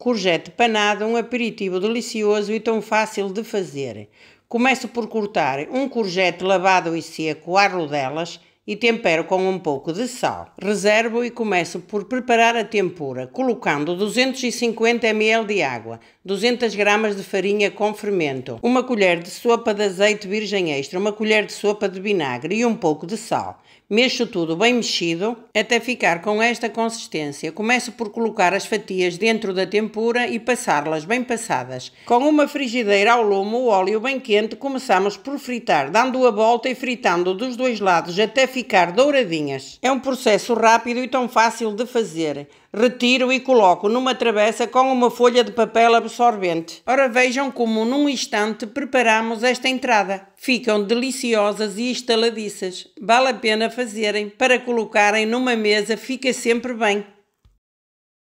Courgette panado, um aperitivo delicioso e tão fácil de fazer. Começo por cortar um courgette lavado e seco a rodelas e tempero com um pouco de sal. Reservo e começo por preparar a tempura, colocando 250 ml de água, 200 gramas de farinha com fermento, uma colher de sopa de azeite virgem extra, uma colher de sopa de vinagre e um pouco de sal. Mexo tudo bem mexido até ficar com esta consistência. Começo por colocar as fatias dentro da tempura e passá-las bem passadas. Com uma frigideira ao lume, o óleo bem quente, começamos por fritar, dando a volta e fritando dos dois lados até ficar douradinhas. É um processo rápido e tão fácil de fazer. Retiro e coloco numa travessa com uma folha de papel absorvente. Ora vejam como num instante preparamos esta entrada. Ficam deliciosas e estaladiças. Vale a pena fazerem. Para colocarem numa mesa fica sempre bem.